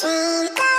dream